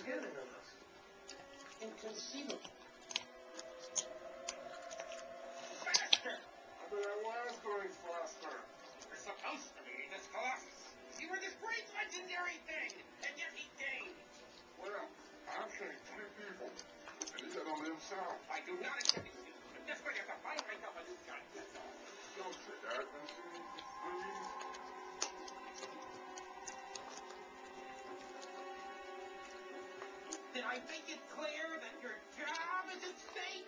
is giving them us. Inconceivable. Faster! But I was going faster. We're supposed to be this Colossus. You were this great legendary thing, and yet he gained. Well, I'm killing three people. And he said on himself. I do not accept it. I'm just going to have to buy myself a new gun. Don't say that, Vizzini. I make it clear that your job is at stake.